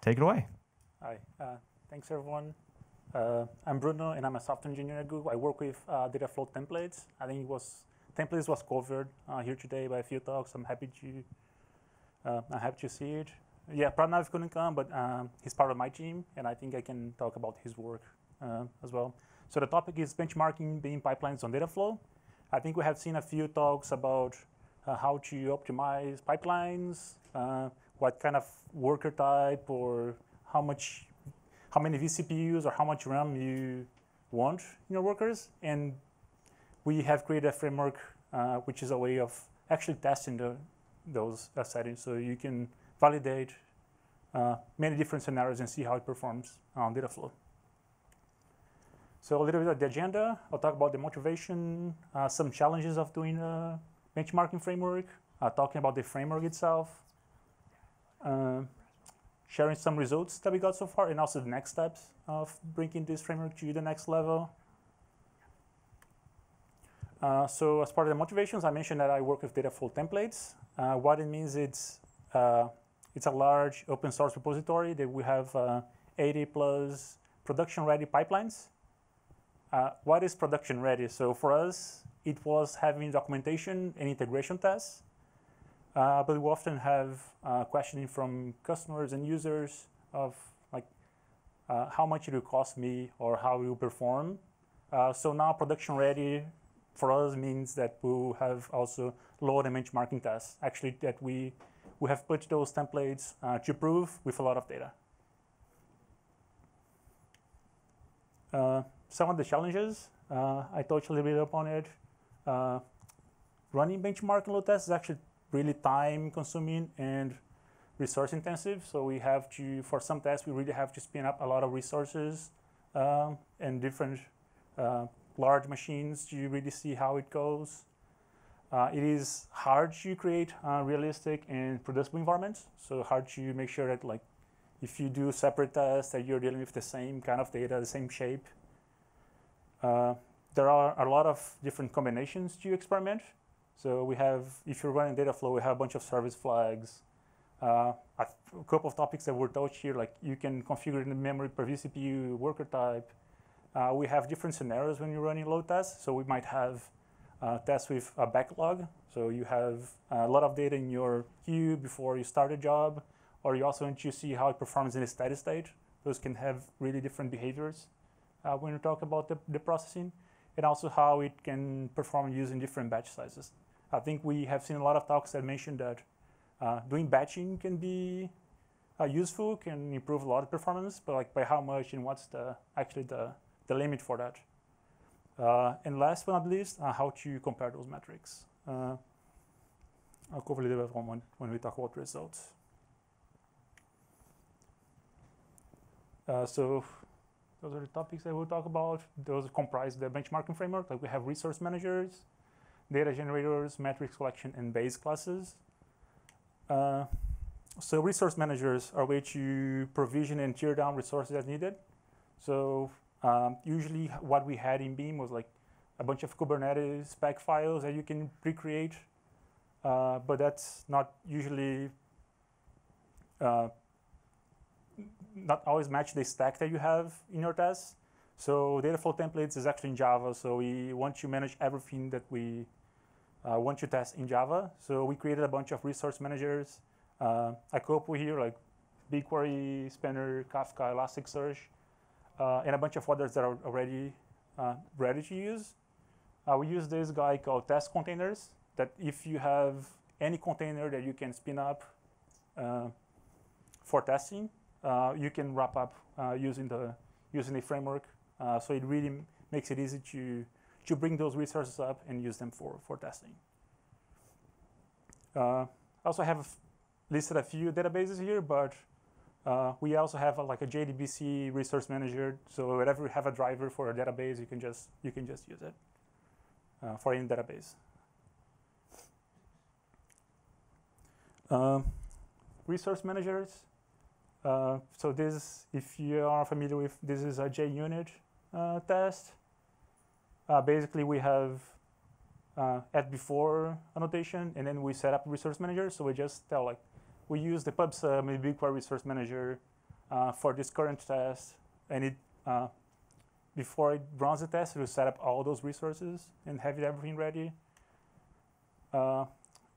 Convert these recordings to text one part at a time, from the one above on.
take it away. Hi, uh, thanks everyone. Uh, I'm Bruno, and I'm a software engineer at Google. I work with uh, Dataflow templates. I think it was templates was covered uh, here today by a few talks. I'm happy to uh, I'm happy to see it. Yeah, Pranav couldn't come, but um, he's part of my team, and I think I can talk about his work uh, as well. So the topic is benchmarking Beam pipelines on Dataflow. I think we have seen a few talks about uh, how to optimize pipelines, what kind of worker type, or how much, how many vCPUs or how much RAM you want in your workers, and we have created a framework uh, which is a way of actually testing the, those uh, settings, so you can validate uh, many different scenarios and see how it performs on Dataflow. So a little bit of the agenda. I'll talk about the motivation, uh, some challenges of doing a benchmarking framework, uh, talking about the framework itself, uh, sharing some results that we got so far, and also the next steps of bringing this framework to the next level. Uh, so as part of the motivations, I mentioned that I work with Dataflow templates. Uh, what it means it's uh, it's a large open source repository that we have 80 plus production ready pipelines uh, what is production ready? So for us, it was having documentation and integration tests, uh, but we often have uh, questioning from customers and users of like uh, how much it will cost me or how will perform. Uh, so now production ready for us means that we have also load and benchmarking tests. Actually, that we we have put those templates uh, to prove with a lot of data. Uh, some of the challenges, I touched a little bit upon it. Running benchmarking load tests is actually really time consuming and resource intensive. So we have to, for some tests, we really have to spin up a lot of resources um, and different uh, large machines to really see how it goes. Uh, it is hard to create uh, realistic and producible environments. So hard to make sure that like, if you do separate tests that you're dealing with the same kind of data, the same shape, uh, there are a lot of different combinations to experiment. So we have, if you're running Dataflow, we have a bunch of service flags. Uh, a, couple of topics that were touched here, like you can configure in the memory per vCPU, worker type. Uh, we have different scenarios when you're running load tests. So we might have uh, tests with a backlog. So you have a lot of data in your queue before you start a job, or you also want to see how it performs in a steady state. Those can have really different behaviors uh, when you talk about the, the processing, and also how it can perform using different batch sizes. I think we have seen a lot of talks that mention that uh, doing batching can be uh, useful, can improve a lot of performance, but like by how much and what's the actually the, the limit for that. Uh, and last but not least, uh, how to compare those metrics. Uh, I'll cover a little bit when, when we talk about results. so those are the topics that we'll talk about. Those comprise the benchmarking framework. Like we have resource managers, data generators, metrics collection, and base classes. Uh, so resource managers are way to provision and tear down resources as needed. So um, usually what we had in Beam was like a bunch of Kubernetes spec files that you can pre-create, uh, but that's not usually uh, not always match the stack that you have in your tests. So Dataflow templates is actually in Java. So we want to manage everything that we uh, want to test in Java. So we created a bunch of resource managers. Uh, a couple here like BigQuery, Spanner, Kafka, Elasticsearch, uh, and a bunch of others that are already uh, ready to use. Uh, we use this guy called test containers that if you have any container that you can spin up uh, for testing, you can wrap up using the using the framework. So it really makes it easy to to bring those resources up and use them for for testing. I also have listed a few databases here, but uh, we also have a, like a JDBC resource manager. So whenever you have a driver for a database, you can just you can just use it uh, for any database. Uh, resource managers. Uh, so this, if you are familiar with, this is a JUnit uh, test. Uh, basically, we have uh, at before annotation, and then we set up resource manager. So we just tell like, we use the PubSub, maybe BigQuery resource manager. uh, for this current test, and it uh, before it runs the test, it will set up all those resources and have everything ready. Uh,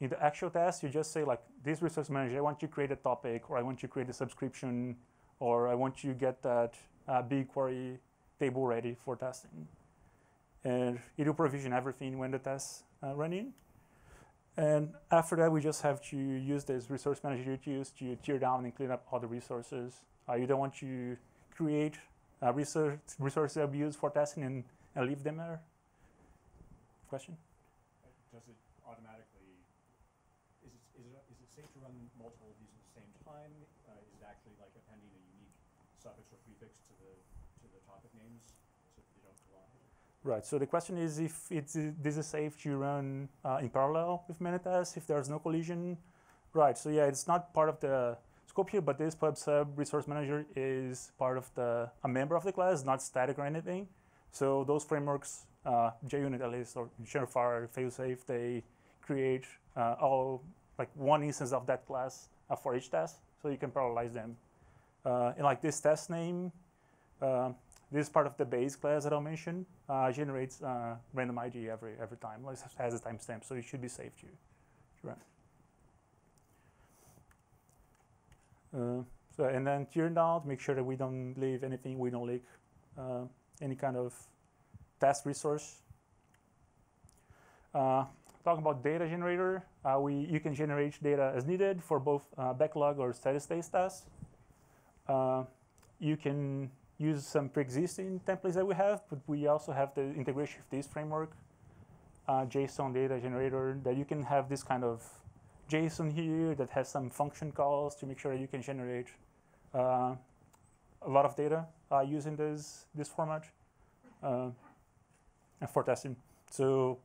in the actual test, you just say like, this resource manager, I want you to create a topic, or I want you to create a subscription, or I want you to get that uh, BigQuery table ready for testing. And it will provision everything when the tests uh, run in. And after that, we just have to use this resource manager to use to tear down and clean up all the resources. Uh, you don't want to create uh, resource, resources that used for testing and, and leave them there. Question? Does it automatically, is it, is it, is it safe to run multiple of these at the same time? Uh, is it actually like appending a unique suffix or prefix to the topic names so that they don't collide? Right. So the question is if it's, this is safe to run uh, in parallel with many tests if there's no collision. Right. So yeah, it's not part of the scope here, but this PubSub resource manager is part of the a member of the class, not static or anything. So those frameworks, uh, JUnit at least or Surefire, Failsafe, they create uh, all like one instance of that class uh, for each test, so you can parallelize them. Uh, and like this test name, uh, this part of the base class that I mentioned uh, generates uh, random ID every every time, like has a timestamp, so it should be safe to, to run. Uh, so and then tearing down, make sure that we don't leave anything, we don't leak uh, any kind of test resource. Uh, talking about data generator, uh, we you can generate data as needed for both backlog or state tests. You can use some pre-existing templates that we have, but we also have the integration with this framework, JSON data generator, that you can have this kind of JSON here that has some function calls to make sure that you can generate uh, a lot of data uh, using this, this format uh, for testing. So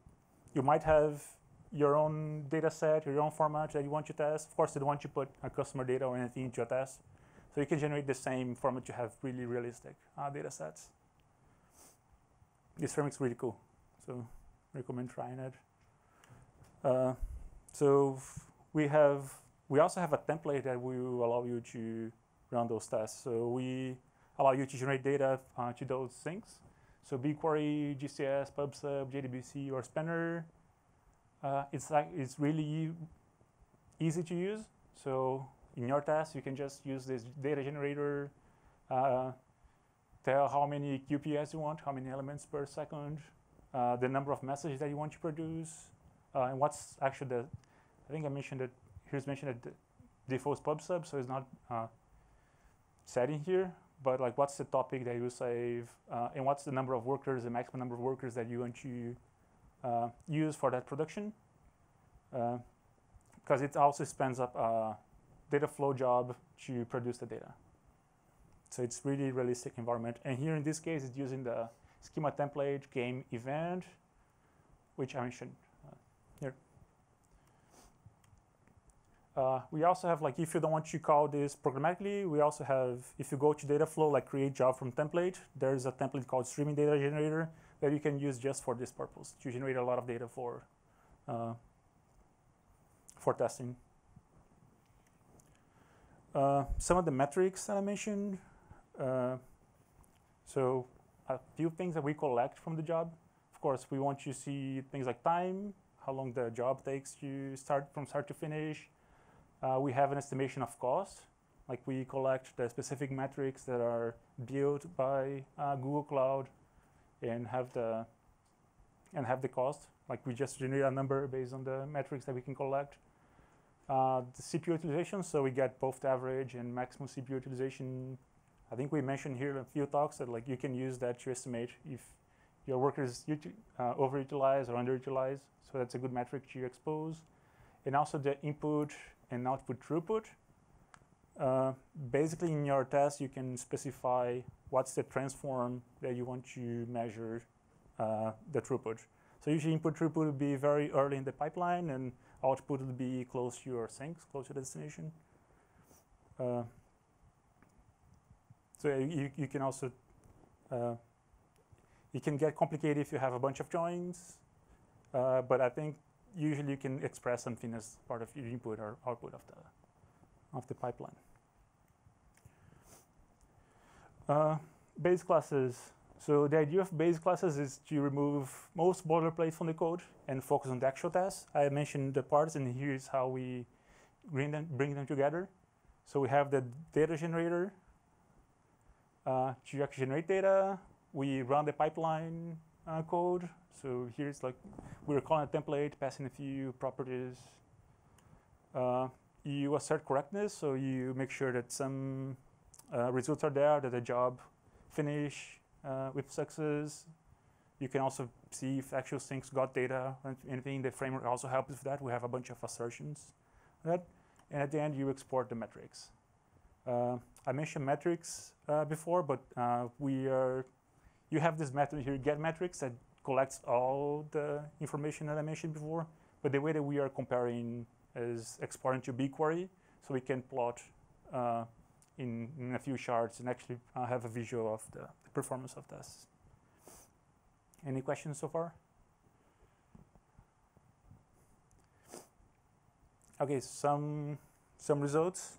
you might have your own data set, your own format that you want to test. Of course, you don't want to put a customer data or anything into a test. So you can generate the same format to have really realistic uh, data sets. This framework is really cool, so recommend trying it. Uh, so we have we also have a template that will allow you to run those tests. So we allow you to generate data uh, to those things. So BigQuery, GCS, PubSub, JDBC, or Spanner. Uh, it's like it's really easy to use. So in your test, you can just use this data generator, uh, tell how many QPS you want, how many elements per second, uh, the number of messages that you want to produce, uh, and what's actually the I think I mentioned that here's mentioned that default PubSub, so it's not uh, setting here, but like what's the topic that you save, uh, and what's the number of workers, the maximum number of workers that you want to uh, use for that production. Because uh, it also spends up a Dataflow job to produce the data. So it's really realistic environment. And here in this case, it's using the schema template game event, which I mentioned Uh, we also have like if you don't want to call this programmatically, we also have if you go to Dataflow like create job from template, there's a template called streaming data generator that you can use just for this purpose to generate a lot of data for uh, for testing. Uh, some of the metrics that I mentioned. Uh, so a few things that we collect from the job. Of course, we want to see things like time, how long the job takes to start from start to finish, uh, we have an estimation of cost, like we collect the specific metrics that are built by uh, Google Cloud and have the and have the cost. Like we just generate a number based on the metrics that we can collect. Uh, the CPU utilization, so we get both average and maximum CPU utilization. I think we mentioned here in a few talks that like you can use that to estimate if your workers uh, overutilize or underutilize. So that's a good metric to expose. And also the input and output throughput. Uh, basically, in your test, you can specify what's the transform that you want to measure uh, the throughput. So usually input throughput would be very early in the pipeline, and output would be close to your sinks, close to the destination. Uh, so you, you can also, uh, it can get complicated if you have a bunch of joins, uh, but I think usually you can express something as part of your input or output of the, of the pipeline. Uh, base classes. So the idea of base classes is to remove most boilerplate from the code and focus on the actual tasks. I mentioned the parts, and here's how we bring them, bring them together. So we have the data generator uh, to actually generate data. We run the pipeline uh, code. So here's like, we're calling a template, passing a few properties. Uh, you assert correctness, so you make sure that some uh, results are there, that the job finish uh, with success. You can also see if actual things got data or anything. The framework also helps with that. We have a bunch of assertions. That, and at the end, you export the metrics. Uh, I mentioned metrics uh, before, but uh, we are, you have this method here, get metrics, that collects all the information that I mentioned before. But the way that we are comparing is exporting to BigQuery, so we can plot uh, in, in, a few charts and actually uh, have a visual of the, the performance of this. Any questions so far? Okay, some some results.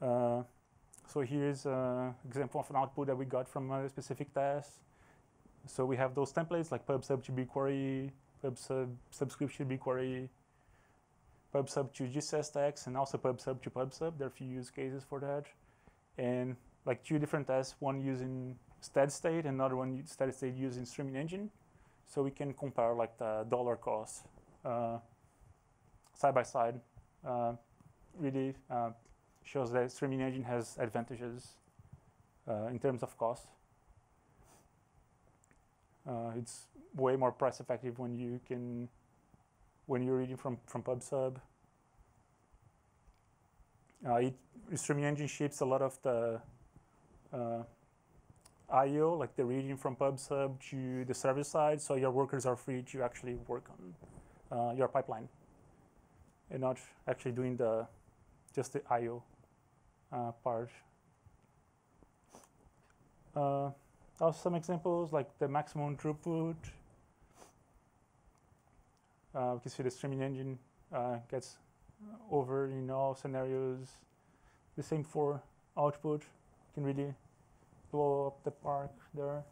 Uh, so here's an example of an output that we got from a specific test. So we have those templates like pub/sub to BigQuery, pub/sub subscription BigQuery, pub/sub to GCSText, and also pub/sub to pub/sub. There are a few use cases for that. And like two different tests, one using steady state, another one steady state using streaming engine. So we can compare like the dollar cost uh, side by side. Uh, really uh, shows that streaming engine has advantages uh, in terms of cost. Uh, it's way more price effective when you can when you're reading from from PubSub. Uh, it, streaming engine ships a lot of the uh, I/O, like the reading from PubSub to the server side, so your workers are free to actually work on uh, your pipeline and not actually doing the just the I/O uh, part. Uh, also some examples like the maximum throughput. Uh, we can see the streaming engine uh, gets over in all scenarios. The same for output. Can really blow up the park there.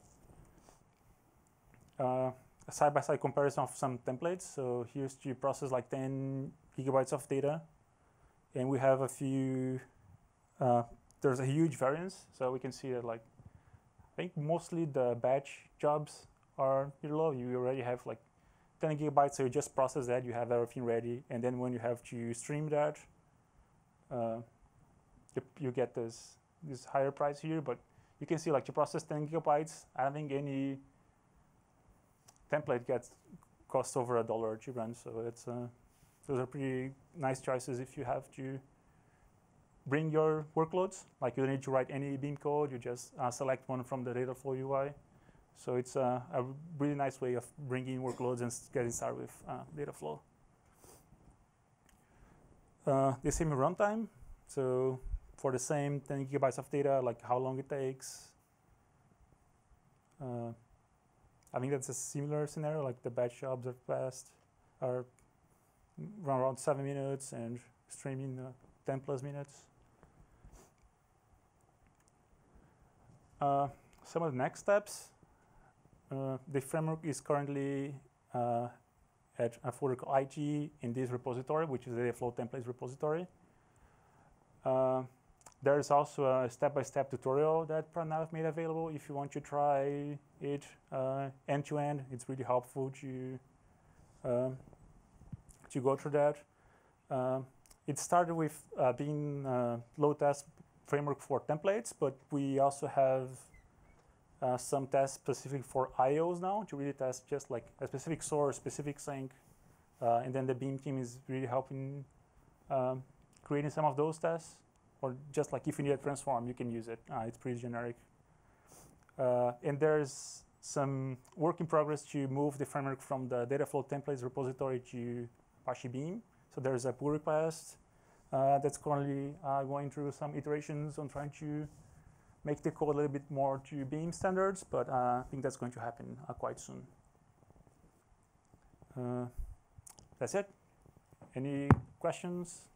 Uh, a side-by-side -side comparison of some templates. So here's to process like 10 gigabytes of data. And we have a few, uh, there's a huge variance. So we can see that like, I think mostly the batch jobs are pretty low. You already have like 10 gigabytes, so you just process that, you have everything ready. And then when you have to stream that, uh, you, get this, this higher price here, but you can see like to process 10 gigabytes, I don't think any template gets costs over a dollar to run. So it's uh, those are pretty nice choices if you have to bring your workloads. Like you don't need to write any Beam code. You just uh, select one from the Dataflow UI. So it's uh, a really nice way of bringing workloads and getting started with uh, Dataflow. Uh, the same runtime. So for the same 10 gigabytes of data, like how long it takes. Uh, I think that's a similar scenario, like the batch jobs are fast, are run around seven minutes and streaming uh, 10 plus minutes. Uh, some of the next steps. Uh, the framework is currently uh, at a called IG in this repository, which is the Flow templates repository. Uh, there is also a step-by-step -step tutorial that Pranav made available if you want to try it uh, end-to-end. -end. It's really helpful to, um, to go through that. Uh, it started with uh, being a load-test framework for templates, but we also have uh, some tests specific for IOs now to really test just like a specific source, specific sink. Uh, and then the Beam team is really helping um, creating some of those tests or just like if you need a transform, you can use it. Uh, it's pretty generic. Uh, and there's some work in progress to move the framework from the Dataflow templates repository to Apache Beam. So there's a pull request uh, that's currently going through some iterations on trying to make the code a little bit more to Beam standards, but uh, I think that's going to happen uh, quite soon. that's it. Any questions?